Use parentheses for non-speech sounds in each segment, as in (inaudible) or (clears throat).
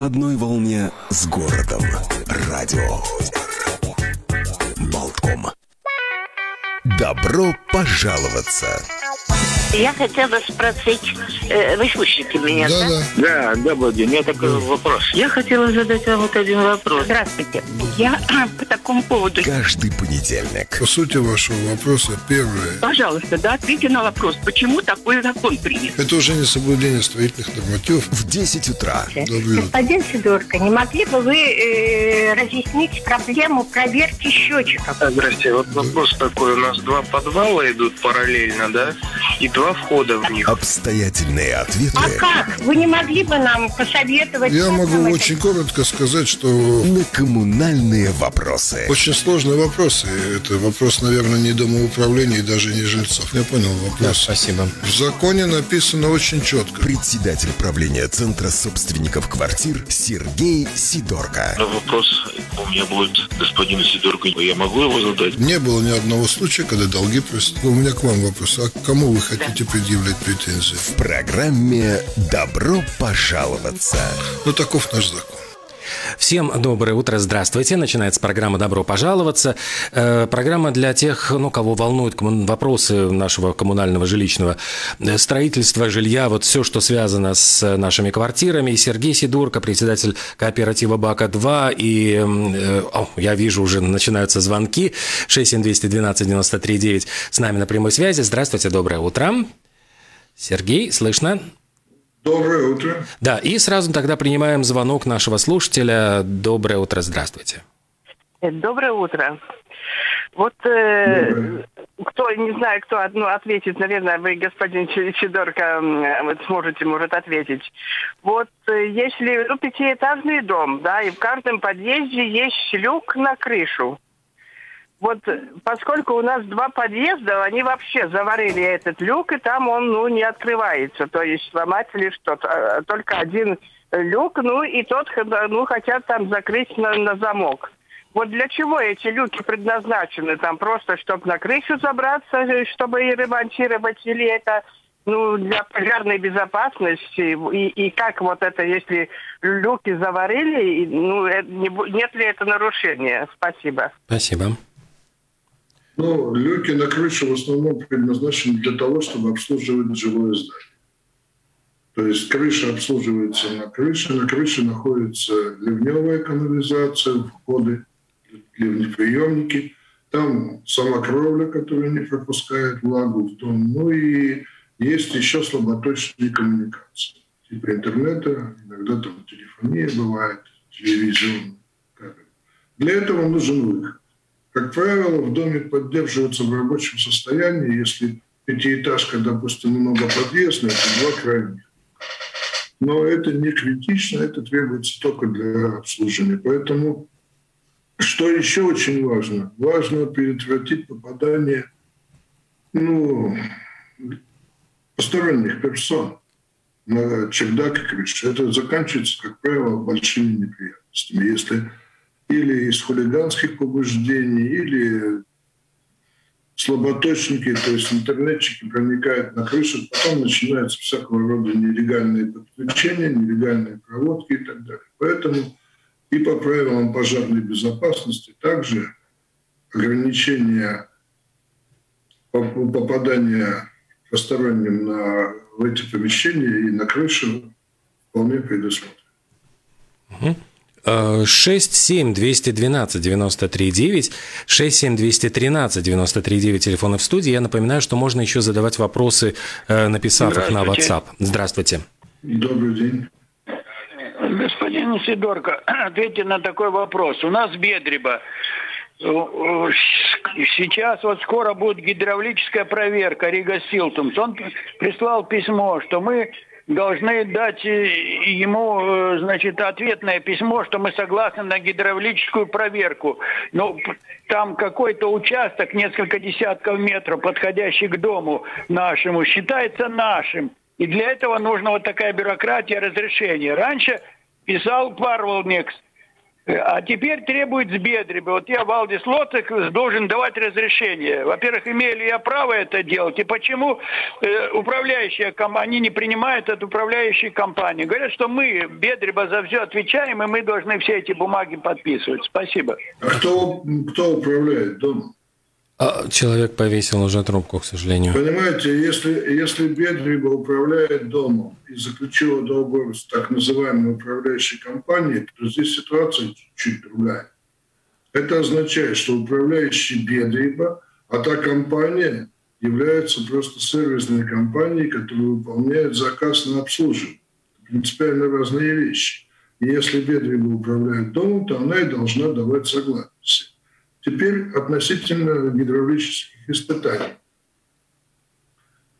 одной волне с городом. Радио. Болтком. Добро пожаловаться. Я хотела спросить, вы слышите меня, да? Да, Да, добрый день. У меня такой вопрос. Я хотела задать вам вот один вопрос. Здравствуйте. Я (clears throat) по такому поводу. Каждый понедельник. По сути вашего вопроса, первое, Пожалуйста, да, ответьте на вопрос, почему такой закон принят? это уже не соблюдение строительных нормативов. В 10 утра. Добрый. Господин Сидорко, не могли бы вы э, разъяснить проблему проверки счетчиков? А, Здрасте. Вот вопрос такой. У нас два подвала идут параллельно, да? И два входа в них. Обстоятельные ответы А как? Вы не могли бы нам посоветовать? Я могу очень коротко сказать, что на коммунальные вопросы. очень сложные вопросы. Это вопрос, наверное, не домоуправления и даже не жильцов. Я понял вопрос. Спасибо. В законе написано очень четко. Председатель правления Центра собственников квартир Сергей Сидорко. Но вопрос у меня будет господину Сидорку. Я могу его задать? Не было ни одного случая, когда долги просто. У меня к вам вопрос. А к кому вы хотите предъявлять претензии? В программе «Добро пожаловаться». Ну, таков наш закон. Всем доброе утро, здравствуйте. Начинается программа «Добро пожаловаться». Э, программа для тех, ну, кого волнуют коммун- вопросы нашего коммунального жилищного э, строительства, жилья, вот все, что связано с э, нашими квартирами. И Сергей Сидорко, председатель кооператива «Бака-2». И, э, о, я вижу, уже начинаются звонки. 67212-93-9 с нами на прямой связи. Здравствуйте, доброе утро. Сергей, слышно? Доброе утро. Да, и сразу тогда принимаем звонок нашего слушателя. Доброе утро, здравствуйте. Э, Доброе утро. Вот э, кто, не знаю, кто ну, ответит, наверное, вы, господин Сидорко, вот сможете, может, ответить. Вот э, если, ну, пятиэтажный дом, да, и в каждом подъезде есть люк на крышу. Вот э, поскольку у нас два подъезда, они вообще заварили этот люк, и там он, ну, не открывается. То есть сломать или что-то. А, Только один люк, ну, и тот, ну, хотят там закрыть на, на замок. Вот для чего эти люки предназначены? Там просто, чтобы на крышу забраться, э, чтобы и ремонтировать, или это ну, для пожарной безопасности? И, и как вот это, если люки заварили, ну, э, нет ли это нарушения? Спасибо. Спасибо. Ну, люки на крыше в основном предназначены для того, чтобы обслуживать жилое здание. То есть крыша обслуживается на крыше, на крыше находится ливневая канализация, входы, ливнеприемники, там сама кровля, которая не пропускает влагу в дом, ну и есть еще слаботочные коммуникации, типа интернета, иногда там телефония бывает, телевизион. Для этого нужен выход. Как правило, в доме поддерживаются в рабочем состоянии, если пятиэтажка, допустим, многоподъездная, то два крайних. Но это не критично, это требуется только для обслуживания. Поэтому, что еще очень важно? Важно предотвратить попадание ну, посторонних персон на чердак и крышу. Это заканчивается, как правило, большими неприятностями. Если или из хулиганских побуждений, или слаботочники, то есть интернетчики проникают на крышу, потом начинаются всякого рода нелегальные подключения, нелегальные проводки и так далее. Поэтому и по правилам пожарной безопасности также ограничение поп- попадания посторонним на, в эти помещения и на крышу вполне предусмотрено. 67 212 93 9, 67 213 93 9 телефоны в студии. Я напоминаю, что можно еще задавать вопросы, э, написав их на. WhatsApp. Здравствуйте. Добрый день. Господин Сидорко, (clears throat) ответьте на такой вопрос. У нас Бедреба. Э, э, Сейчас вот скоро будет гидравлическая проверка Рига Силтумс. Он прислал письмо, что мы должны дать э, ему, э, значит, ответное письмо, что мы согласны на гидравлическую проверку. Но п- там какой-то участок, несколько десятков метров, подходящий к дому нашему, считается нашим. И для этого нужна вот такая бюрократия разрешения. Раньше писал Парвелникс, А теперь требует с Бедреба. Вот я, Валдис Лоцик, должен давать разрешение. Во-первых, имею ли я право это делать? И почему э, управляющая компания не принимает от управляющей компании? Говорят, что мы, Бедреба, за все отвечаем, и мы должны все эти бумаги подписывать. Спасибо. А кто, кто управляет домом? А, человек повесил уже трубку, к сожалению. Понимаете, если, если Бедриба управляет домом и заключила договор с так называемой управляющей компанией, то здесь ситуация чуть другая. Это означает, что управляющий Бедриба, а та компания является просто сервисной компанией, которая выполняет заказ на обслуживание. Принципиально разные вещи. И если Бедриба управляет домом, то она и должна давать согласие. Теперь относительно гидравлических испытаний.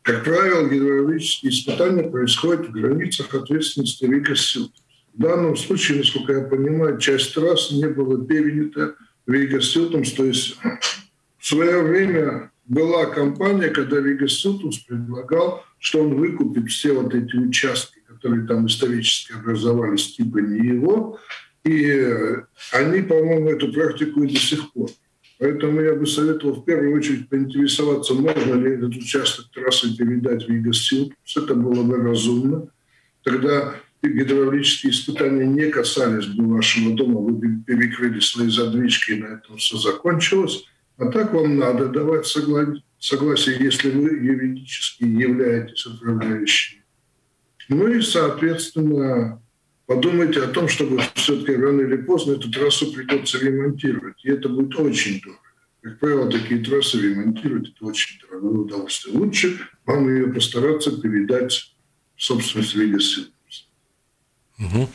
Как правило, гидравлические испытания происходят в границах ответственности Рика В данном случае, насколько я понимаю, часть трассы не была перенята Рига то есть в свое время была компания, когда Рига предлагал, что он выкупит все вот эти участки, которые там исторически образовались, типа не его, и они, по-моему, эту практику и до сих пор. Поэтому я бы советовал в первую очередь поинтересоваться, можно ли этот участок трассы передать в Егосил. Это было бы разумно. Тогда гидравлические испытания не касались бы вашего дома, вы бы перекрыли свои задвижки, и на этом все закончилось. А так вам надо давать согласие, согласие если вы юридически являетесь управляющим. Ну и, соответственно, подумайте о том, чтобы все-таки рано или поздно эту трассу придется ремонтировать. И это будет очень дорого. Как правило, такие трассы ремонтировать – это очень дорогое удовольствие. Лучше вам ее постараться передать в собственность Лига Сил. Угу.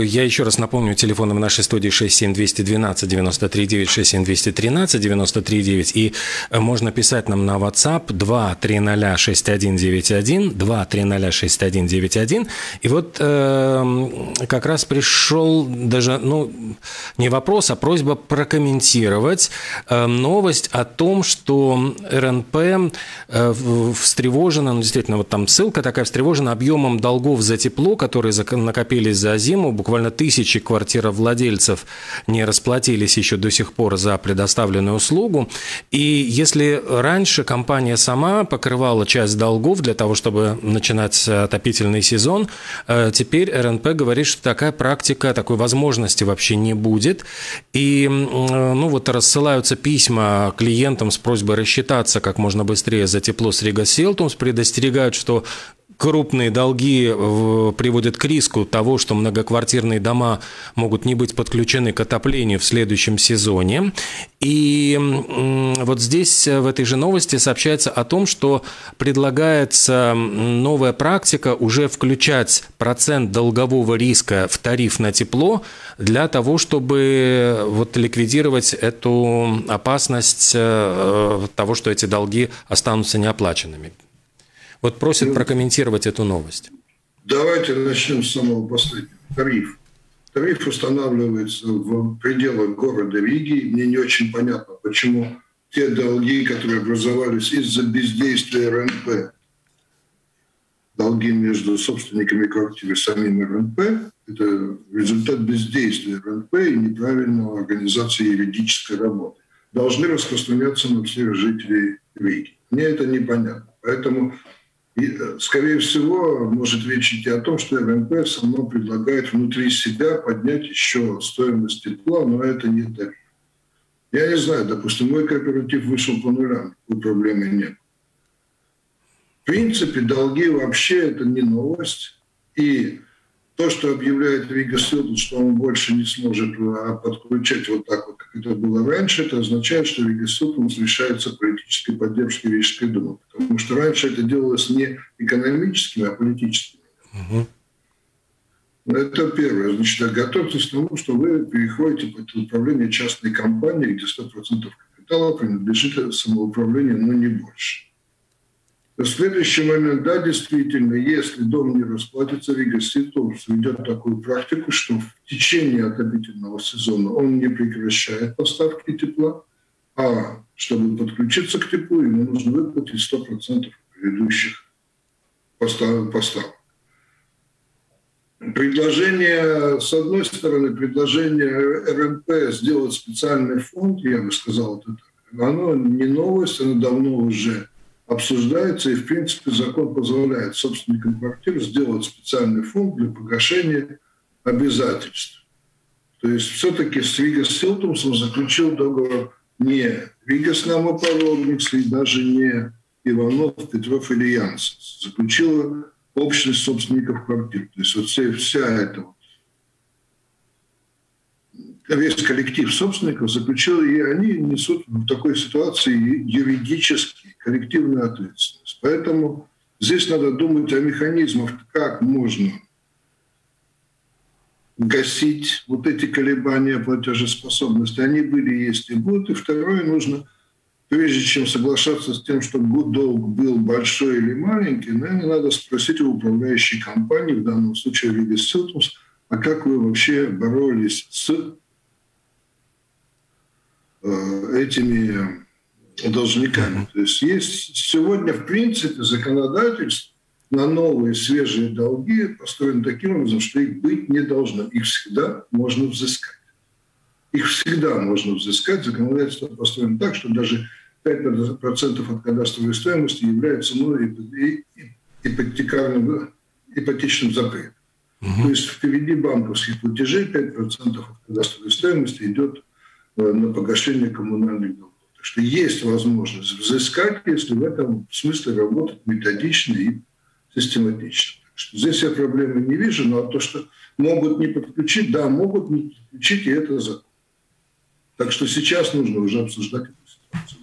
Я еще раз напомню, телефоны в нашей студии 67212 939 67213 939 и э, можно писать нам на WhatsApp 230 6191 230 6191 и вот э, как раз пришел даже, ну, не вопрос, а просьба прокомментировать э, новость о том, что РНП э, встревожена, ну, действительно, вот там ссылка такая, встревожена объемом долгов за тепло, которые на накопились за зиму. Буквально тысячи квартировладельцев не расплатились еще до сих пор за предоставленную услугу. И если раньше компания сама покрывала часть долгов для того, чтобы начинать отопительный сезон, э, теперь РНП говорит, что такая практика, такой возможности вообще не будет. И ну вот рассылаются письма клиентам с просьбой рассчитаться как можно быстрее за тепло с Рига Селтумс, предостерегают, что крупные долги э, приводят к риску того, что многоквартирные дома могут не быть подключены к отоплению в следующем сезоне. И вот здесь, э, в этой же новости, сообщается о том, что предлагается новая практика уже включать процент долгового риска в тариф на тепло для того, чтобы вот ликвидировать эту опасность э, того, что эти долги останутся неоплаченными. Вот просят прокомментировать эту новость. Давайте начнем с самого последнего. Тариф. Тариф устанавливается в пределах города Риги. Мне не очень понятно, почему те долги, которые образовались из-за бездействия РНП, долги между собственниками квартиры и самим РНП, это результат бездействия РНП и неправильного организации юридической работы, должны распространяться на всех жителей Риги. Мне это непонятно. Поэтому и, э, скорее всего, может речь о том, что РНП само предлагает внутри себя поднять еще стоимость тепла, но это не так. Я не знаю, допустим, мой кооператив вышел по нулям, никакой проблемы нет. В принципе, долги вообще это не новость. И то, что объявляет Рига Силтон, что он больше не сможет а, подключать вот так вот, как это было раньше, это означает, что Рига Силтон лишается политической поддержки Рижской думы. Потому что раньше это делалось не экономическими, а политическими. Угу. Это первое. Значит, готовьтесь к тому, что вы переходите под управление частной компании, где 100% капитала принадлежит самоуправлению, но не больше. Следующий момент, да, действительно, если дом не расплатится, Рига Ситов ведет такую практику, что в течение отопительного сезона он не прекращает поставки тепла, а чтобы подключиться к теплу, ему нужно выплатить 100% предыдущих поставок. предложение, с одной стороны, предложение РНП сделать специальный фонд, я бы сказал это так, оно не новость, оно давно уже обсуждается, и, в принципе, закон позволяет собственникам квартир сделать специальный фонд для погашения обязательств. То есть все-таки с Вигас Силтумсом заключил договор не Вигас Намопородникс и даже не Иванов, Петров или Янсенс. Заключила общность собственников квартир. То есть вот вся, вся эта весь коллектив собственников заключил, и они несут в такой ситуации юридически коллективную ответственность. Поэтому здесь надо думать о механизмах, как можно гасить вот эти колебания платежеспособности. Они были, есть и будут. И второе, нужно, прежде чем соглашаться с тем, что долг был большой или маленький, наверное, надо спросить у управляющей компании, в данном случае Силтумс, а как вы вообще боролись с этими должниками. То есть есть сегодня, в принципе, законодательство на новые свежие долги построено таким образом, что их быть не должно. Их всегда можно взыскать. Их всегда можно взыскать. Законодательство построено так, что даже 5% от кадастровой стоимости является ну, ипотекарным, ипотечным запретом. Угу. То есть впереди банковских платежей 5% от кадастровой стоимости идет э, на погашение коммунальных долгов. Так что есть возможность взыскать, если в этом смысле работать методично и систематично. Так что здесь я проблемы не вижу, но то, что могут не подключить, да, могут не подключить, и это закон. Так что сейчас нужно уже обсуждать эту ситуацию.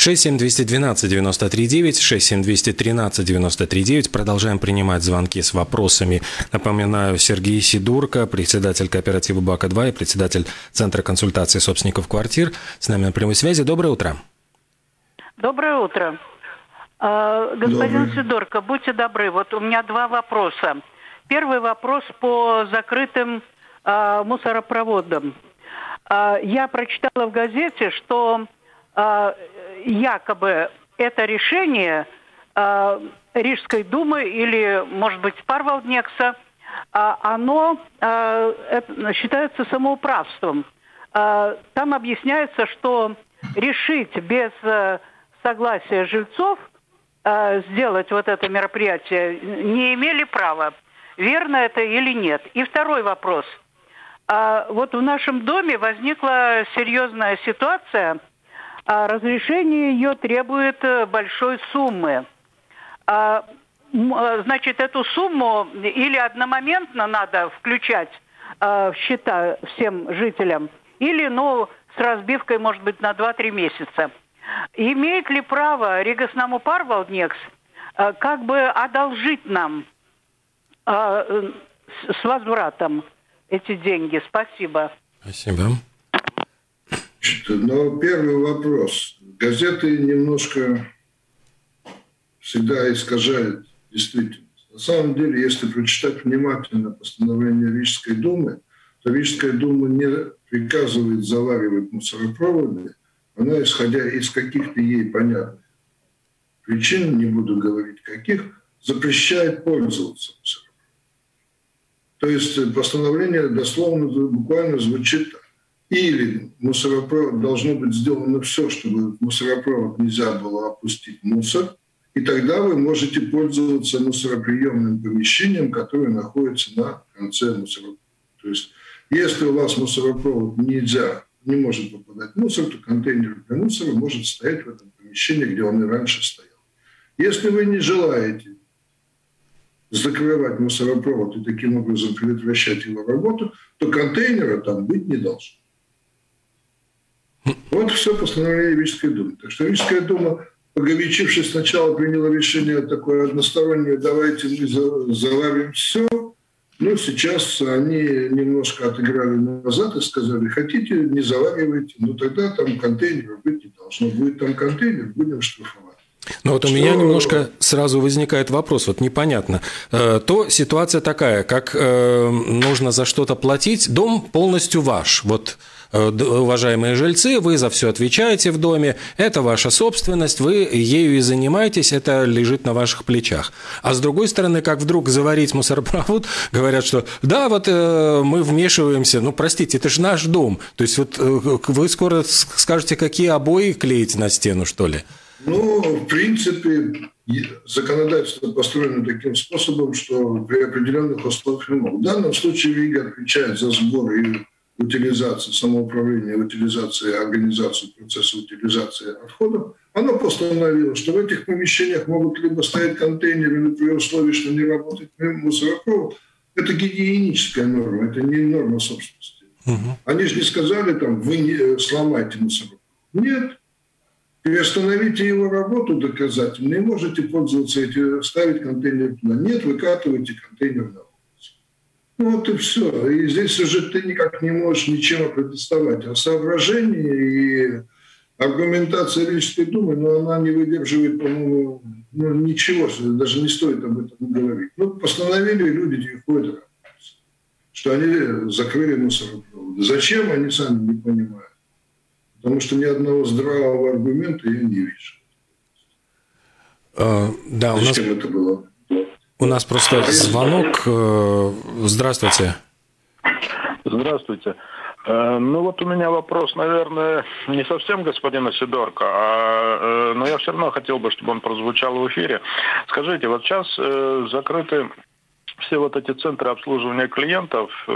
67212-93-9, 67213-93-9. Продолжаем принимать звонки с вопросами. Напоминаю, Сергей Сидурко, председатель кооператива БАКа-2 и председатель Центра консультации собственников квартир. С нами на прямой связи. Доброе утро. Доброе утро. А, господин Добрый. Сидорко, будьте добры, вот у меня два вопроса. Первый вопрос по закрытым э, мусоропроводам. Э, я прочитала в газете, что э, якобы это решение э, Рижской думы или, может быть, Парвалднекса, э, оно э, это, считается самоуправством. Э, там объясняется, что решить без э, согласия жильцов э, сделать вот это мероприятие не имели права. Верно это или нет? И второй вопрос. А, вот в нашем доме возникла серьезная ситуация – а разрешение ее требует э, большой суммы. А, э, значит, эту сумму или одномоментно надо включать э, в счета всем жителям, или, ну, с разбивкой, может быть, на 2-3 месяца. Имеет ли право Ригас Парвалднекс как бы одолжить нам с возвратом эти деньги? Спасибо. Спасибо. Но первый вопрос. Газеты немножко всегда искажают действительность. На самом деле, если прочитать внимательно постановление Рижской думы, то Рижская дума не приказывает заваривать мусоропроводы, она, исходя из каких-то ей понятных причин, не буду говорить каких, запрещает пользоваться мусоропроводом. То есть постановление дословно, буквально звучит так. Или мусоропровод должно быть сделано все, чтобы мусоропровод нельзя было опустить мусор, и тогда вы можете пользоваться мусороприемным помещением, которое находится на конце мусоропровода. То есть если у вас мусоропровод нельзя, не может попадать мусор, то контейнер для мусора может стоять в этом помещении, где он и раньше стоял. Если вы не желаете закрывать мусоропровод и таким образом предотвращать его работу, то контейнера там быть не должно. Вот все постановление Рижской думы. Так что Рижская дума, погорячившись сначала, приняла решение такое одностороннее, давайте мы залавим все. Ну, сейчас они немножко отыграли назад и сказали, хотите, не заваривайте, ну тогда там контейнеров быть не должно. Будет там контейнер, будем штрафовать. Ну вот у меня немножко сразу возникает вопрос, вот непонятно. Э, то ситуация такая, как э, нужно за что-то платить, дом полностью ваш. Вот уважаемые жильцы, вы за все отвечаете в доме, это ваша собственность, вы ею и занимаетесь, это лежит на ваших плечах. А с другой стороны, как вдруг заварить мусоропровод, (laughs) говорят, что да, вот э, мы вмешиваемся, ну, простите, это же наш дом. То есть вот э, вы скоро скажете, какие обои клеить на стену, что ли? Ну, в принципе, законодательство построено таким способом, что при определенных условиях В данном случае Рига отвечает за сбор и утилизации, самоуправления, утилизации, организации процесса утилизации отходов, оно постановило, что в этих помещениях могут либо стоять контейнеры, но при условии, что не работает мусоропровод. Это гигиеническая норма, это не норма собственности. Угу. Они же не сказали, там, вы не, э, сломайте мусоропровод. Нет. Приостановите его работу доказательно и можете пользоваться этим, ставить контейнер туда. Нет, выкатывайте контейнер на вот и все. И здесь уже ты никак не можешь ничего протестовать. А соображение и аргументация Рижской думы, но она не выдерживает, по-моему, ну, ничего, даже не стоит об этом говорить. Ну, постановили люди не ходят, что они закрыли мусоропроводы. Зачем, они сами не понимают. Потому что ни одного здравого аргумента я не вижу. А, да, Зачем у нас... это было? У нас просто звонок. Э, здравствуйте. Здравствуйте. Э, ну вот у меня вопрос, наверное, не совсем господина Сидорка, а, э, но я все равно хотел бы, чтобы он прозвучал в эфире. Скажите, вот сейчас закрыты все вот эти центры обслуживания клиентов, э,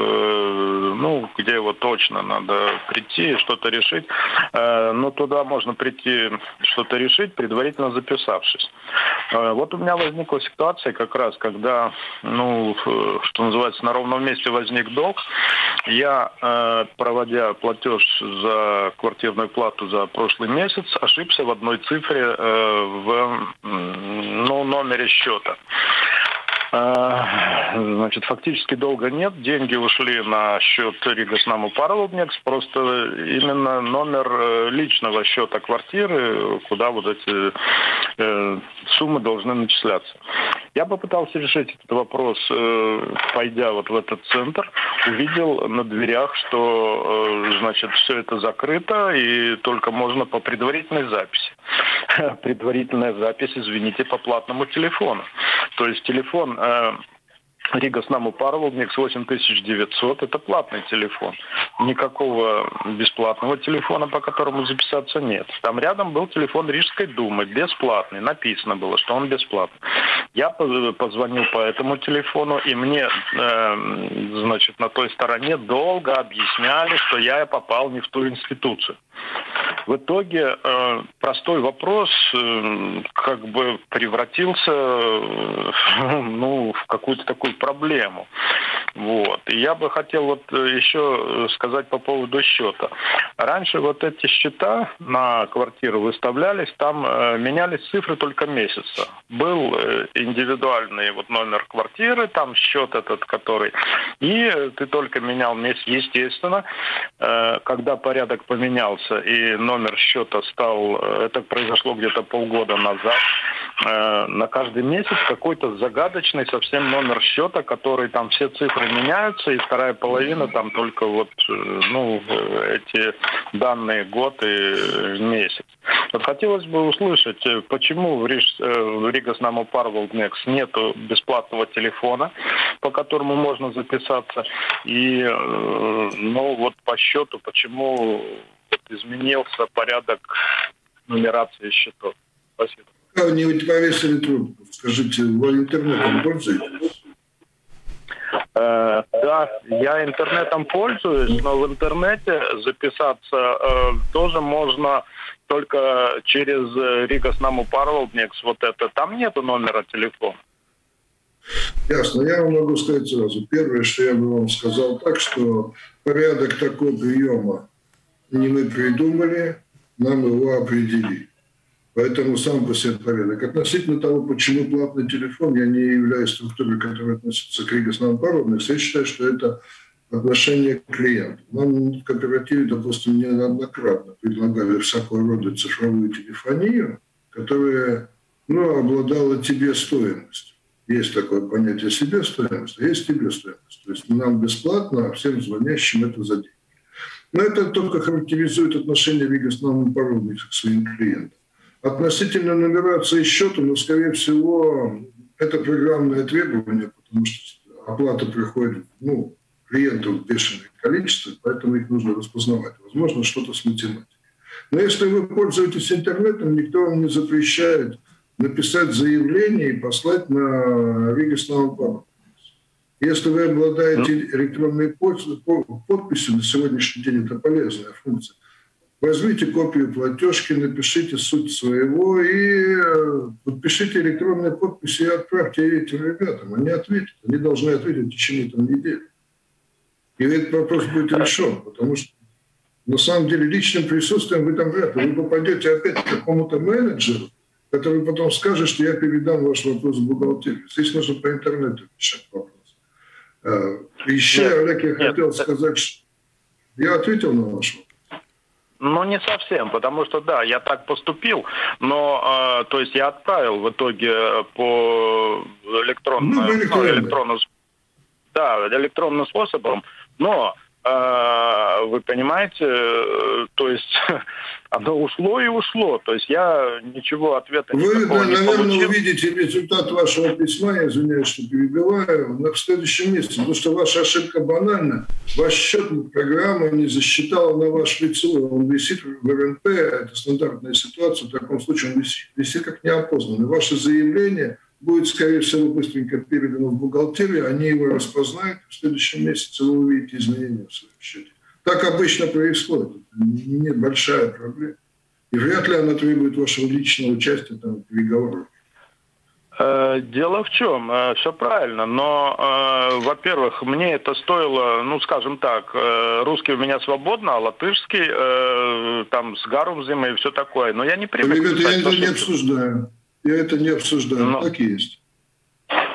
ну, где вот точно надо прийти, что-то решить, э, но туда можно прийти, что-то решить, предварительно записавшись. Э, вот у меня возникла ситуация как раз, когда, ну, что называется, на ровном месте возник долг. Я, проводя платеж за квартирную плату за прошлый месяц, ошибся в одной цифре в ну, номере счета. А, значит, фактически долго нет. Деньги ушли на счет Рига Парвелднекс. Просто именно номер э, личного счета квартиры, куда вот эти э, суммы должны начисляться. Я попытался решить этот вопрос, э, пойдя вот в этот центр. Увидел на дверях, что, значит, все это закрыто и только можно по предварительной записи. (laughs) Предварительная запись, извините, по платному телефону. То есть телефон Rīgas namu pārvaldnieks 8900, это платный телефон. Никакого бесплатного телефона, по которому записаться нет. Там рядом был телефон Рижской думы, бесплатный, написано было, что он бесплатный. Я позвонил по этому телефону, и мне, э, значит, на той стороне долго объясняли, что я попал не в ту институцию. В итоге э, простой вопрос э, как бы превратился э, (laughs) ну, в какую-то такую проблему. Вот. И я бы хотел вот э, еще сказать по поводу счета. Раньше вот эти счета на квартиру выставлялись, там э, менялись цифры только месяца. Был э, индивидуальный вот номер квартиры, там счет этот, который... И ты только менял месяц, естественно, э, когда порядок поменялся и номер счета стал... Э, это произошло где-то полгода назад. Э, на каждый месяц какой-то загадочный совсем номер счета, который там все цифры меняются, и вторая половина там только вот, э, ну, эти данные год и месяц. Вот хотелось бы услышать, э, почему в, Риж, в Рига Знамо Парвелднекс нету бесплатного телефона, по которому можно записаться, и, ну, вот по счету, почему изменился порядок нумерации счетов. Спасибо. Не повесили трубку? Скажите, вы интернетом пользуетесь? Э, да, я интернетом пользуюсь, но в интернете записаться э, тоже можно только через Рига с Наму Парвалдникс, вот это. Там нету номера телефона. Ясно. Я вам могу сказать сразу. Первое, что я бы вам сказал так, что порядок такого приема не мы придумали, нам его определили. Поэтому сам по себе порядок. Относительно того, почему платный телефон, я не являюсь структурой, которая относится к региональным породным, я считаю, что это отношение к клиенту. Нам в кооперативе, допустим, неоднократно предлагали всякого рода цифровую телефонию, которая ну, обладала тебе стоимостью. Есть такое понятие себестоимость, а есть тебе стоимость. То есть нам бесплатно, а всем звонящим это за деньги. Но это только характеризует отношение Рига с новым породником к своим клиентам. Относительно нумерации счета, но, скорее всего, это программное требование, потому что оплата приходит ну, клиентам в бешеное количество, поэтому их нужно распознавать. Возможно, что-то с математикой. Но если вы пользуетесь интернетом, никто вам не запрещает написать заявление и послать на Ригас Новопавловск. Если вы обладаете электронной подписью, на сегодняшний день это полезная функция, возьмите копию платежки, напишите суть своего и э, подпишите электронные подписи и отправьте этим ребятам. Они ответят. Они должны ответить в течение там, недели. И этот вопрос будет решен, потому что на самом деле личным присутствием вы там вряд ли. Вы попадете опять к какому-то менеджеру, который потом скажет, что я передам ваш вопрос в бухгалтерию. Здесь нужно по интернету решать вопрос. Э, еще, нет, Олег, я нет, хотел нет. сказать, что я ответил на ваш вопрос. Ну, не совсем, потому что, да, я так поступил, но, э, то есть я отправил в итоге по электронному, ну, ну, электронному, да, электронным способом, но вы понимаете, э, то есть (laughs) оно ушло и ушло. То есть я ничего ответа Вы, да, не наверное, получил. увидите результат вашего письма, я извиняюсь, что перебиваю, в следующем месяце, потому что ваша ошибка банальна. Ваш счетная программа не засчитала на ваш лицо. Он висит в РНП, это стандартная ситуация, в таком случае он висит, висит как неопознанный. Ваше заявление – будет, скорее всего, быстренько передано в бухгалтерию, они его распознают, в следующем месяце вы увидите изменения в своем счете. Так обычно происходит. Нет большая проблема. И вряд ли она требует вашего личного участия там, в переговорах. Э, дело в чем, э, все правильно, но, э, во-первых, мне это стоило, ну, скажем так, русский у меня свободно, а латышский там с гарумзем и все такое. Но я не привык. Ребята, я это не обсуждаю. Я это не обсуждаю, Но... так есть.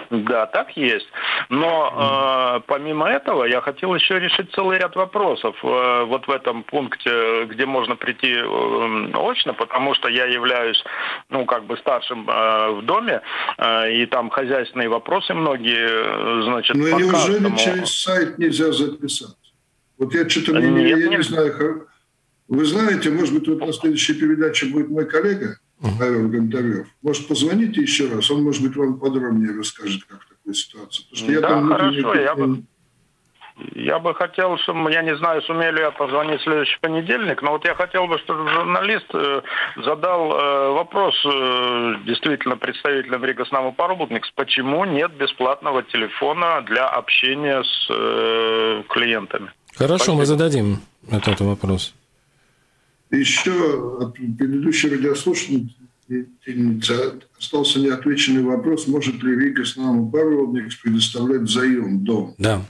Да, так есть. Но э, помимо этого я хотел еще решить целый ряд вопросов э, вот в этом пункте, где можно прийти э, очно, потому что я являюсь, ну, как бы старшим э, в доме, э, и там хозяйственные вопросы многие, значит, Ну, неужели каждому... через сайт нельзя записаться? Вот я что-то не, нет, я не знаю. Вы знаете, может быть, вот на следующей передаче будет мой коллега, Павел Гонтарев. Может, позвоните еще раз, он, может быть, вам подробнее расскажет, как такая ситуация. Потому что я да, там хорошо, я бы, я бы хотел, чтобы, я не знаю, сумею ли я позвонить в следующий понедельник, но вот я хотел бы, чтобы журналист э, задал э, вопрос э, действительно представителям Ригоснама Парубутникс, почему нет бесплатного телефона для общения с клиентами. Хорошо, Спасибо. мы зададим этот вопрос. Еще от предыдущей радиослушательницы остался неотвеченный вопрос, может ли Рига с нами Паровникс предоставлять заем дом. Да.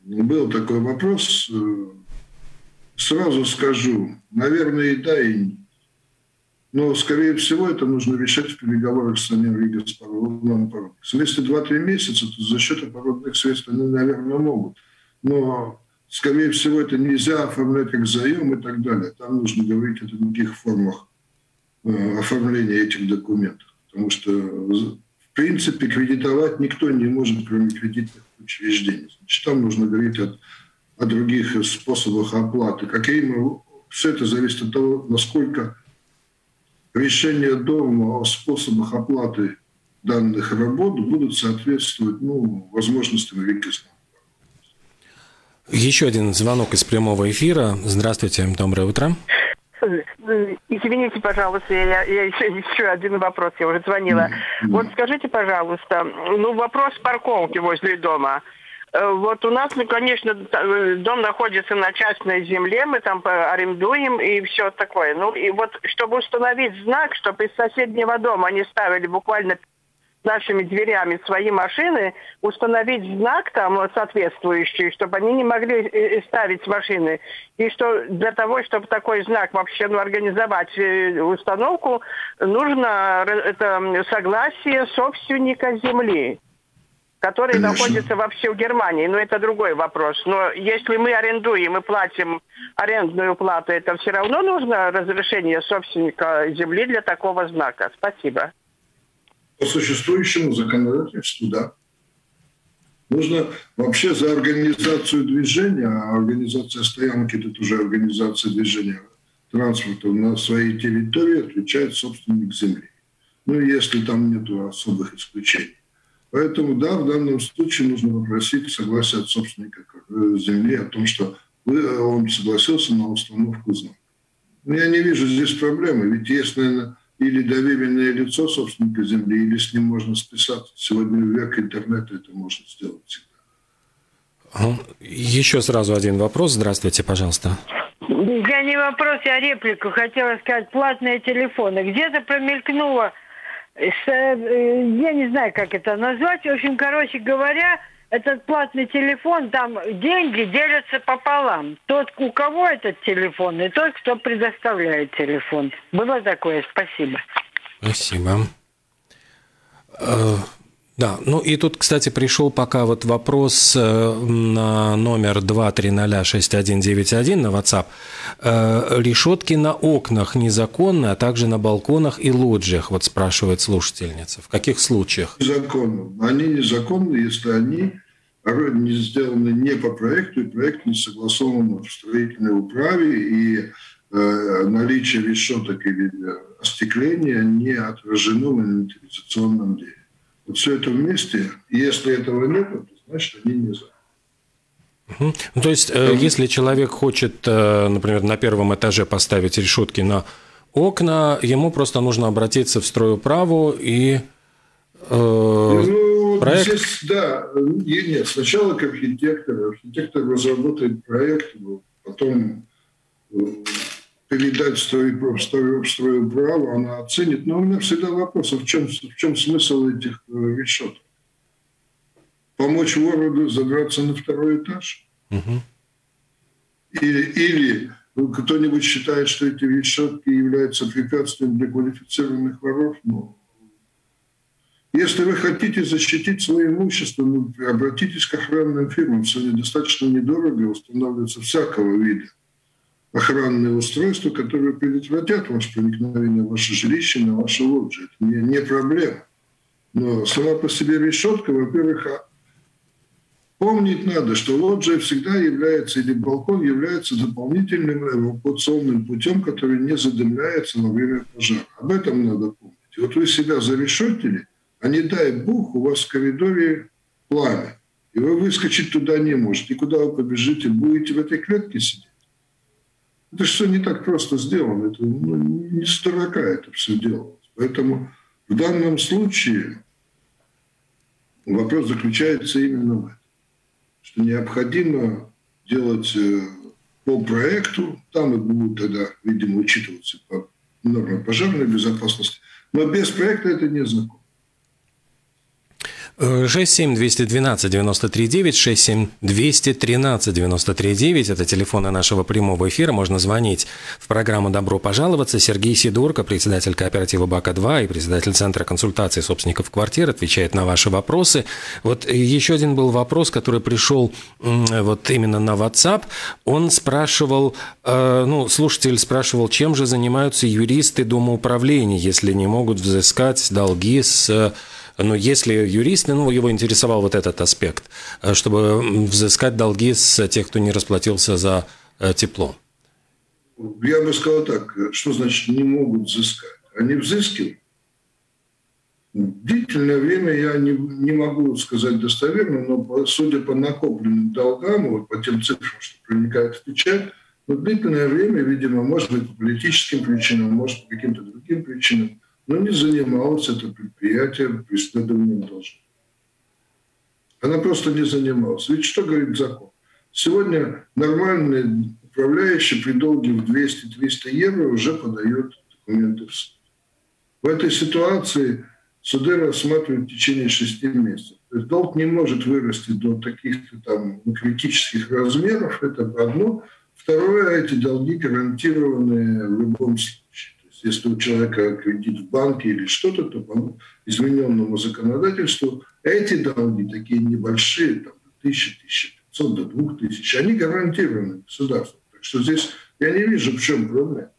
Был такой вопрос. Сразу скажу, наверное, и да, и нет. Но, скорее всего, это нужно решать в переговорах с самим Рига с Паровником. Если 2-3 месяца, то за счет оборотных средств они, наверное, могут. Но Скорее всего, это нельзя оформлять как заем и так далее. Там нужно говорить о других формах э, оформления этих документов. Потому что, в принципе, кредитовать никто не может, кроме кредитных учреждений. Значит, там нужно говорить о, о других способах оплаты. Какие мы, все это зависит от того, насколько решения дома о способах оплаты данных работ будут соответствовать ну, возможностям Викисна. Еще один звонок из прямого эфира. Здравствуйте, доброе утро. Извините, пожалуйста, я, я еще, еще один вопрос, я уже звонила. Mm-hmm. Вот скажите, пожалуйста, ну вопрос парковки возле дома. Э, вот у нас, ну, конечно, дом находится на частной земле, мы там арендуем и все такое. Ну и вот, чтобы установить знак, чтобы из соседнего дома они ставили буквально нашими дверями свои машины, установить знак там соответствующий, чтобы они не могли э, э, ставить машины. И что для того, чтобы такой знак вообще ну, организовать э, установку, нужно это согласие собственника земли. которые Конечно. находятся во всей Германии. Но это другой вопрос. Но если мы арендуем и платим арендную плату, это все равно нужно разрешение собственника земли для такого знака. Спасибо. По существующему законодательству, да. Нужно вообще за организацию движения, а организация стоянки – это уже организация движения транспорта на своей территории отвечает собственник земли. Ну, если там нет особых исключений. Поэтому, да, в данном случае нужно попросить согласие от собственника э, земли о том, что он согласился на установку знака. Я не вижу здесь проблемы, ведь есть, наверное, или доверенное лицо собственника земли, или с ним можно списаться. Сегодня в век интернета это можно сделать всегда. Еще сразу один вопрос. Здравствуйте, пожалуйста. Я не вопрос, я реплику хотела сказать. Платные телефоны. Где-то промелькнуло э, я не знаю, как это назвать. В общем, короче говоря, этот платный телефон, там деньги делятся пополам. Тот, у кого этот телефон, и тот, кто предоставляет телефон. Было такое, спасибо. Спасибо. Да, ну и тут, кстати, пришел пока вот вопрос э, на номер 2306191 на WhatsApp. Э, решетки на окнах незаконны, а также на балконах и лоджиях, вот спрашивает слушательница. В каких случаях? Незаконны. Они незаконны, если они не сделаны не по проекту, и проект не согласован в строительной управе, и э, наличие решеток или остекления не отражено в инвентаризационном деле. Вот все это вместе, если этого нет, то значит они не за. Угу. Ну, то есть, э, если человек хочет, э, например, на первом этаже поставить решетки на окна, ему просто нужно обратиться в стройуправу и э, ну, проект... Здесь, да, и нет, сначала к архитектору. Архитектор разработает проект, потом строю, строю право, она оценит. Но у меня всегда вопрос, а в чем, в чем смысл этих э, решеток? Помочь вору забраться на второй этаж? Угу. Или, или кто-нибудь считает, что эти решетки являются препятствием для квалифицированных воров? Ну, если вы хотите защитить свое имущество, ну, обратитесь к охранным фирмам. Сегодня достаточно недорого устанавливается всякого вида охранные устройства, которые предотвратят ваше проникновение в ваше жилище, на ваше лоджию. Это не, не проблема. Но сама по себе решетка, во-первых, а помнить надо, что лоджия всегда является, или балкон является дополнительным эвакуационным путем, который не задымляется во время пожара. Об этом надо помнить. Вот вы себя зарешетили, а не дай бог, у вас в коридоре пламя. И вы выскочить туда не можете. И куда вы побежите? Будете в этой клетке сидеть? Это все не так просто сделано. Это ну, не с дурака это все делалось. Поэтому в данном случае вопрос заключается именно в этом. Что необходимо делать э, по проекту, там и будут тогда, видимо, учитываться по нормам пожарной безопасности, но без проекта это не закон. 67 212 93 9, 67 213 93 9. Это телефоны нашего прямого эфира. Можно звонить в программу «Добро пожаловаться». Сергей Сидорко, председатель кооператива «Бака-2» и председатель Центра консультации собственников квартир, отвечает на ваши вопросы. Вот еще один был вопрос, который пришел вот именно на WhatsApp. Он спрашивал, э, ну, слушатель спрашивал, чем же занимаются юристы Дома управления, если не могут взыскать долги с но если юрист, ну, его интересовал вот этот аспект, э, чтобы взыскать долги с тех, кто не расплатился за э, тепло. Я бы сказал так, что значит не могут взыскать? Они взыскивают. Длительное время я не, не могу сказать достоверно, но судя по накопленным долгам, вот по тем цифрам, что проникает в печать, но длительное время, видимо, может быть по политическим причинам, может по каким-то другим причинам, но не занималась это предприятие преследованием должности. Она просто не занималась. Ведь что говорит закон? Сегодня нормальный управляющий при долге в 200-300 евро уже подает документы в суд. В этой ситуации суды рассматривают в течение 6 месяцев. То есть долг не может вырасти до таких там критических размеров, это одно. Второе, эти долги гарантированы в любом случае Если у человека кредит в банке или что-то, то по измененному законодательству эти долги, такие небольшие, там, тысячи, тысячи пятьсот до двух тысяч, они гарантированы государством. Так что здесь я не вижу, в чем проблема.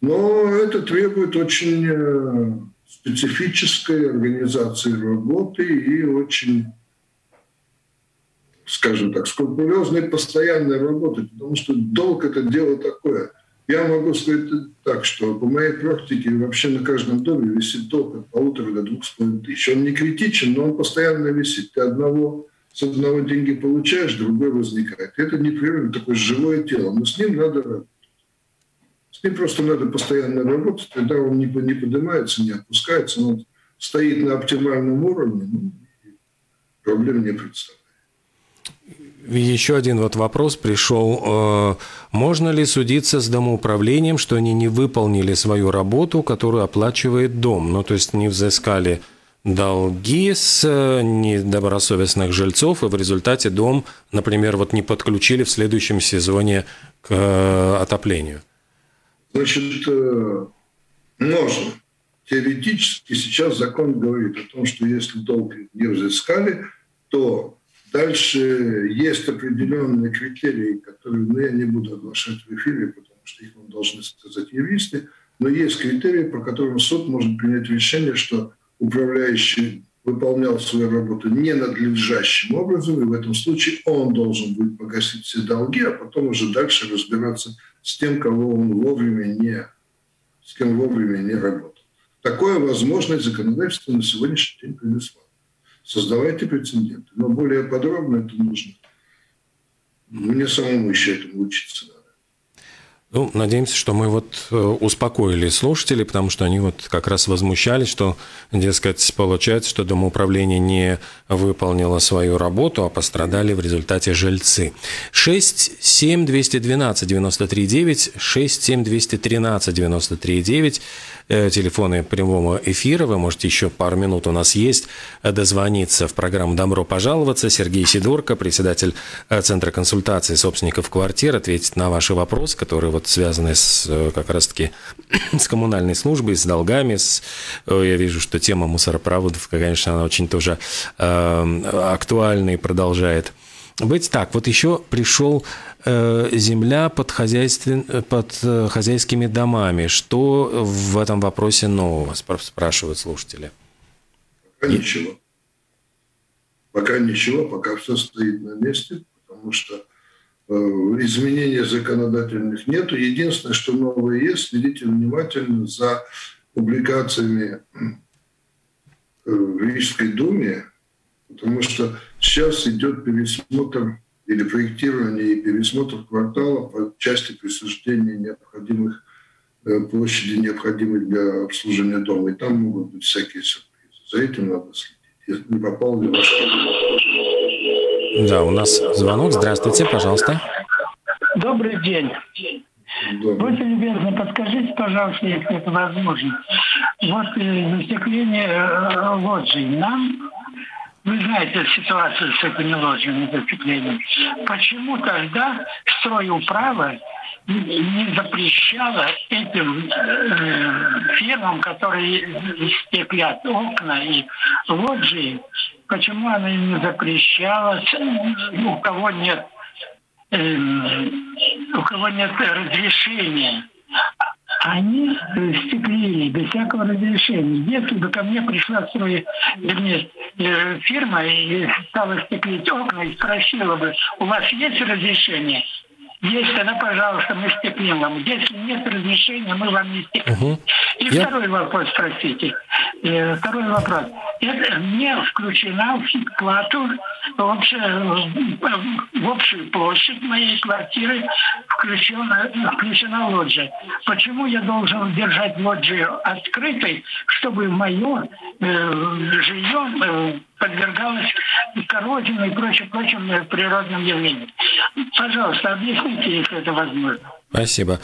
Но это требует очень э, специфической организации работы и очень, скажем так, скрупулезной постоянной работы, потому что долг – это дело такое. Я могу сказать так, что по моей практике вообще на каждом доме висит долг от полутора до двух с половиной тысяч. Он не критичен, но он постоянно висит. Ты одного, с одного деньги получаешь, другой возникает. Это непрерывно такое живое тело, но с ним надо работать. С ним просто надо постоянно работать, тогда он не, не поднимается, не опускается, он стоит на оптимальном уровне, ну, проблем не представляет. Еще один вот вопрос пришел. Э, можно ли судиться с домоуправлением, что они не выполнили свою работу, которую оплачивает дом? Ну, то есть не взыскали долги с э, недобросовестных жильцов, и в результате дом, например, вот не подключили в следующем сезоне к э, отоплению? Значит, можно. Теоретически сейчас закон говорит о том, что если долг не взыскали, то Дальше есть определенные критерии, которые ну, я не буду оглашать в эфире, потому что их вам должны сказать юристы, но есть критерии, по которым суд может принять решение, что управляющий выполнял свою работу ненадлежащим образом, и в этом случае он должен будет погасить все долги, а потом уже дальше разбираться с тем, кого он вовремя не, с кем вовремя не работал. Такое возможность законодательство на сегодняшний день предусмотрено создавайте прецеденты. Но более подробно это нужно. Мне самому еще этому учиться надо. Ну, надеемся, что мы вот э, успокоили слушателей, потому что они вот как раз возмущались, что, дескать, получается, что домоуправление не выполнило свою работу, а пострадали в результате жильцы. 6 7 212 93 9, 6 7 213 93 9 Э, телефоны прямого эфира. Вы можете еще пару минут у нас есть э, дозвониться в программу «Добро пожаловаться». Сергей Сидорко, председатель э, Центра консультации собственников квартир, ответит на ваши вопросы, которые вот связаны с, как раз-таки (clears throat) с коммунальной службой, с долгами. С, я вижу, что тема мусоропроводов, конечно, она очень тоже э, актуальна и продолжает быть так. Вот еще пришел э, земля под, хозяйствен, под э, хозяйскими домами. Что в этом вопросе нового, спрашивают слушатели? Пока И... ничего. Пока ничего, пока все стоит на месте, потому что э, изменений законодательных нету. Единственное, что новое есть, следите внимательно за публикациями э, в Рижской думе, потому что сейчас идет пересмотр или проектирование и пересмотр квартала по части присуждения необходимых э, площади, необходимой для обслуживания дома. И там могут быть всякие сюрпризы. За этим надо следить. Если не попал ли ваш Да, у нас звонок. Здравствуйте, пожалуйста. Добрый день. Добрый. Будьте любезны, подскажите, пожалуйста, если это возможно. Вот э, застекление э, лоджий нам вы знаете ситуацию с этими ложными зацеплениями. Почему тогда стройуправа не запрещала этим э, фирмам, которые стеклят окна и лоджии, почему она не запрещала, у кого нет э, у кого нет разрешения они стеклили без всякого разрешения. Если бы ко мне пришла строй, вернее, э, фирма и стала стеклить окна и спросила бы, у вас есть разрешение? Есть, тогда, пожалуйста, мы вам. Если нет разрешения, мы вам не стеклим. Угу. И Я... второй вопрос, простите. Э, второй вопрос. Это не включена в плату в общую площадь моей квартиры включена, включена лоджия. Почему я должен держать лоджию открытой, чтобы мое э, жилье подвергалось коррозии и прочим, прочим природным явлениям? Пожалуйста, объясните, если это возможно. Спасибо.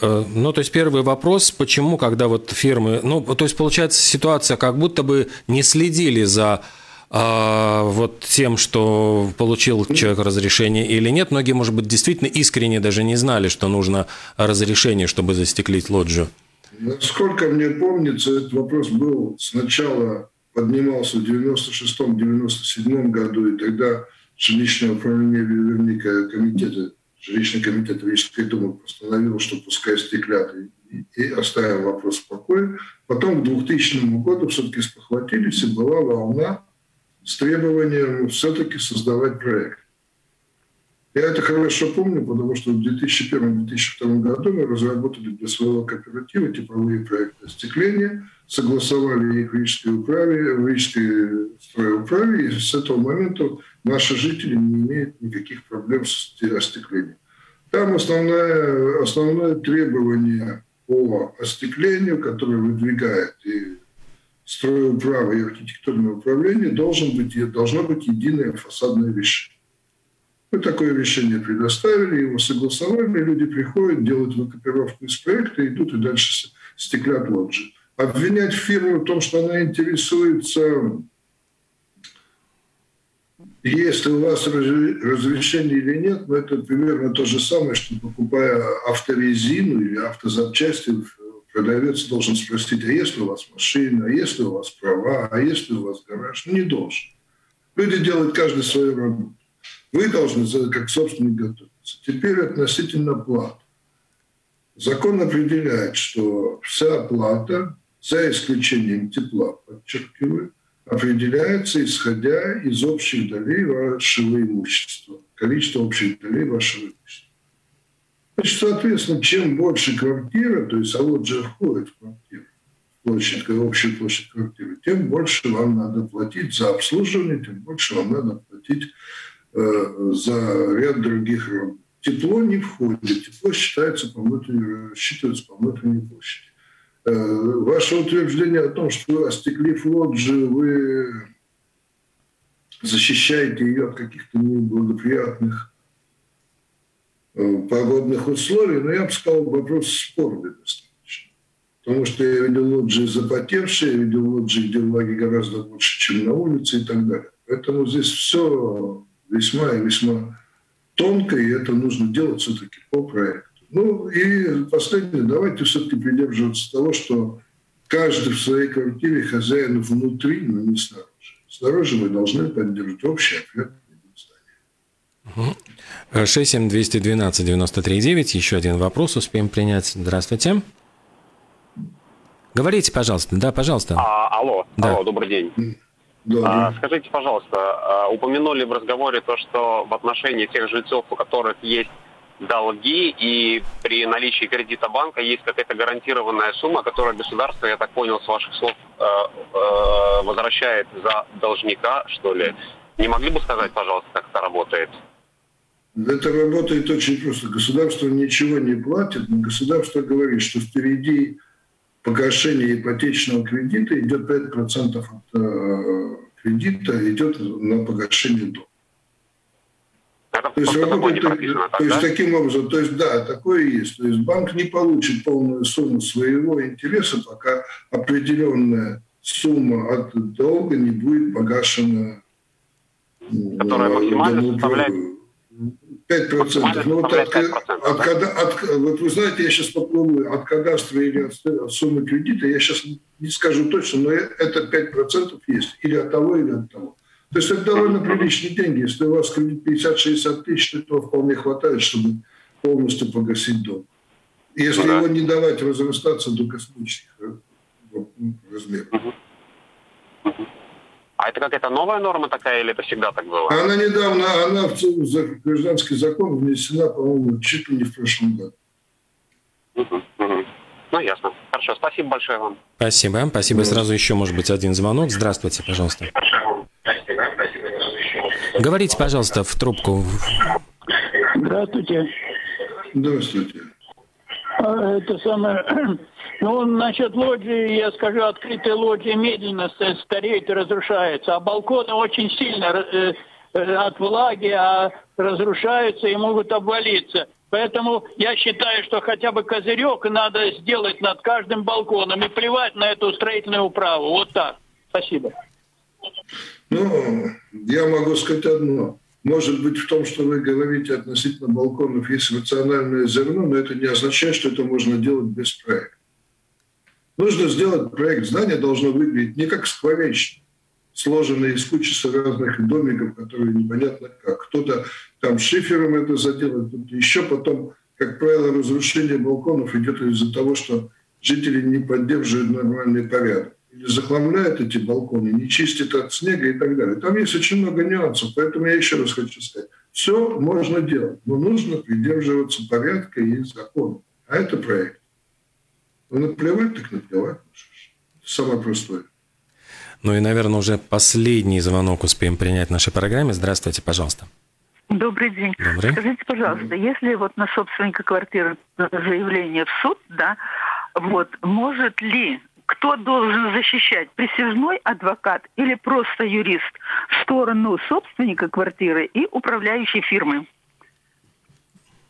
Э, ну, то есть первый вопрос, почему, когда вот фирмы, ну, то есть получается ситуация, как будто бы не следили за а, вот тем, что получил человек разрешение или нет. Многие, может быть, действительно искренне даже не знали, что нужно разрешение, чтобы застеклить лоджию. Насколько мне помнится, этот вопрос был сначала поднимался в 96-97 году, и тогда жилищное управление, вернее, комитета, жилищный комитет Рижской думы постановил, что пускай стеклят, и, и оставил вопрос в покое. Потом к 2000 году все-таки спохватились, и была волна с требованием все-таки создавать проект. Я это хорошо помню, потому что в 2001-2002 году мы разработали для своего кооператива типовые проекты остекления, согласовали Рижской управе, в Рижской стройуправе, и с этого момента наши жители не имеют никаких проблем с остеклением. Там основное, основное требование по остеклению, которое выдвигает и стройуправа и архитектурное управление, должен быть, должно быть единое фасадное решение. Мы такое решение предоставили, его согласовали, люди приходят, делают выкопировку из проекта, идут и дальше стеклят лоджи. Обвинять фирму в том, что она интересуется, есть ли у вас разрешение или нет, но это примерно то же самое, что покупая авторезину или автозапчасти, продавец должен спросить, а есть ли у вас машина, а есть ли у вас права, а есть ли у вас гараж? Не должен. Люди делают каждый свою работу. Вы должны как собственник готовиться. Теперь относительно плат. Закон определяет, что вся оплата, за исключением тепла, подчеркиваю, определяется исходя из общих долей вашего имущества, количества общих долей вашего имущества. Значит, соответственно, чем больше квартира, то есть же входит в квартиру, площадь, общая площадь квартиры, тем больше вам надо платить за обслуживание, тем больше вам надо платить Э, за ряд других работ. Тепло не входит, тепло считается по внутренней, рассчитывается по внутренней площади. Э, ваше утверждение о том, что остеклив лоджи, вы защищаете ее от каких-то неблагоприятных э, погодных условий, но я бы сказал, вопрос спорный достаточно. Потому что я видел лоджии запотевшие, я видел лоджии, где влаги гораздо больше, чем на улице и так далее. Поэтому здесь все весьма и весьма тонко, и это нужно делать все-таки по проекту. Ну и последнее, давайте все-таки придерживаться того, что каждый в своей квартире хозяин внутри, но не снаружи. Снаружи мы должны поддерживать общий ответ. 67212-93-9. Еще один вопрос успеем принять. Здравствуйте. Говорите, пожалуйста. Да, пожалуйста. А, алло, да. алло, добрый день. Да, а, скажите, пожалуйста, а, упомянули в разговоре то, что в отношении тех жильцов, у которых есть долги, и при наличии кредита банка есть какая-то гарантированная сумма, которую государство, я так понял, с ваших слов, э, э, возвращает за должника, что ли. Не могли бы сказать, пожалуйста, как это работает? Это работает очень просто. Государство ничего не платит, но государство говорит, что впереди погашение ипотечного кредита идет 5% от э, кредита идет на погашение долга. То есть, работает, прописано, то есть таким образом, то есть да, такое есть. То есть банк не получит полную сумму своего интереса, пока определенная сумма от долга не будет погашена. Которая максимально составляет 5%. Ну, вот, от, 5%, от, да? от, вот вы знаете, я сейчас поплыву от кадастра или от, от суммы кредита, я сейчас не скажу точно, но это 5% есть. Или от того, или от того. То есть это довольно приличные деньги. Если у вас кредит 50-60 тысяч, то этого вполне хватает, чтобы полностью погасить долг. Если ну, его не давать разрастаться до космических э, размеров. Угу. Угу. А это какая-то новая норма такая или это всегда так было? Она недавно, она в гражданский закон внесена, по-моему, чуть ли не в прошлом году. Угу. Ну, ясно. Хорошо, спасибо большое вам. Спасибо. Спасибо. Да. Сразу еще, может быть, один звонок. Здравствуйте, пожалуйста. Говорите, пожалуйста, в трубку. Здравствуйте. Здравствуйте. А, это самое... (clears throat) Ну, насчет лоджии, я скажу, открытые лоджии медленно стареют и разрушаются, а балконы очень сильно э, э, от влаги а разрушаются и могут обвалиться. Поэтому я считаю, что хотя бы козырек надо сделать над каждым балконом и плевать на эту строительную управу. Вот так. Спасибо. Ну, я могу сказать одно. Может быть, в том, что вы говорите относительно балконов, есть рациональное зерно, но это не означает, что это можно делать без проекта. Нужно сделать проект. Здание должно выглядеть не как скворечник, сложенный из кучи разных домиков, которые непонятно как. Кто-то там шифером это заделает, еще потом, как правило, разрушение балконов идет из-за того, что жители не поддерживают нормальный порядок. Или захламляют эти балконы, не чистят от снега и так далее. Там есть очень много нюансов, поэтому я еще раз хочу сказать. Все можно делать, но нужно придерживаться порядка и закона. А это проект. Ну, наплевать так наплевать. Самое простое. Ну и, наверное, уже последний звонок успеем принять в нашей программе. Здравствуйте, пожалуйста. Добрый день. Добрый. Скажите, пожалуйста, если вот на собственника квартиры заявление в суд, да, вот, может ли кто должен защищать, присяжной адвокат или просто юрист сторону собственника квартиры и управляющей фирмы?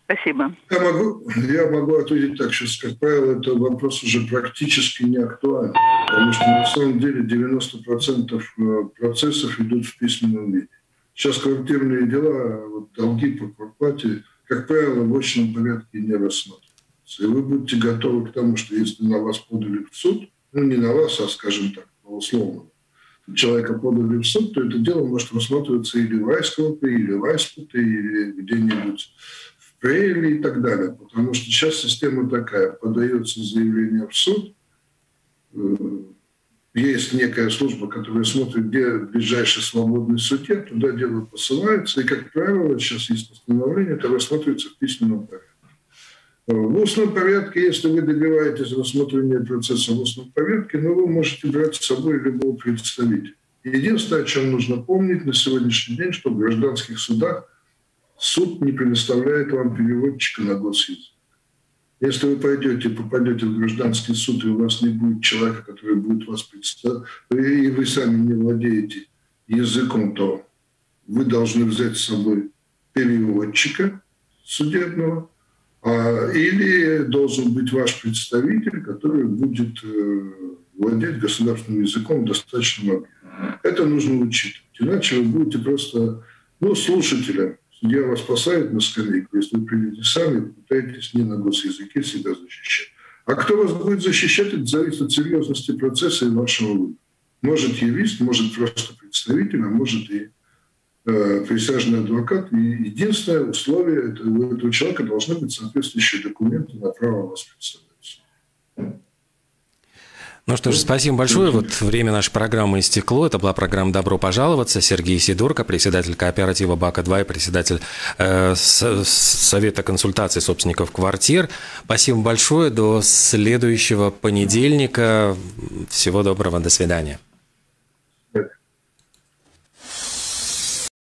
Спасибо. Я могу, я могу ответить так, что, как правило, это вопрос уже практически не актуален, потому что на самом деле 90% э, процессов идут в письменном виде. Сейчас квартирные дела, вот, долги по квартплате, как правило, в очном порядке не рассматриваются. И вы будете готовы к тому, что если на вас подали в суд, ну не на вас, а, скажем так, по условному, человека подали в суд, то это дело может рассматриваться или в Айскалпе, или в Айспуте, или где-нибудь Фейли и так далее. Потому что сейчас система такая. Подается заявление в суд, э, есть некая служба, которая смотрит, где ближайший свободный судья, туда дело посылается, и, как правило, сейчас есть постановление, это рассматривается в письменном порядке. В устном порядке, если вы добиваетесь рассмотрения процесса в устном порядке, ну, вы можете брать с собой любого представителя. Единственное, о чем нужно помнить на сегодняшний день, что в гражданских судах – суд не предоставляет вам переводчика на госязык. Если вы пойдете, попадете в гражданский суд, и у вас не будет человека, который будет вас представлять, и вы сами не владеете языком, то вы должны взять с собой переводчика судебного, или должен быть ваш представитель, который будет э, владеть государственным языком достаточно много. Это нужно учитывать. Иначе вы будете просто ну, слушателем Судья вас посадит на скамейку, если вы придете сами, попытаетесь не на госязыке себя защищать. А кто вас будет защищать, это зависит от серьезности процесса и вашего выбора. Может юрист, может просто представитель, а может и присяжный адвокат. И единственное условие – это у этого человека должны быть соответствующие документы на право представлять. Ну что ж, спасибо большое. Вот время нашей программы истекло. Это была программа «Добро пожаловаться». Сергей Сидорко, председатель кооператива «Бака-2» и председатель э, Совета консультаций собственников квартир. Спасибо большое. До следующего понедельника. Всего доброго. До свидания.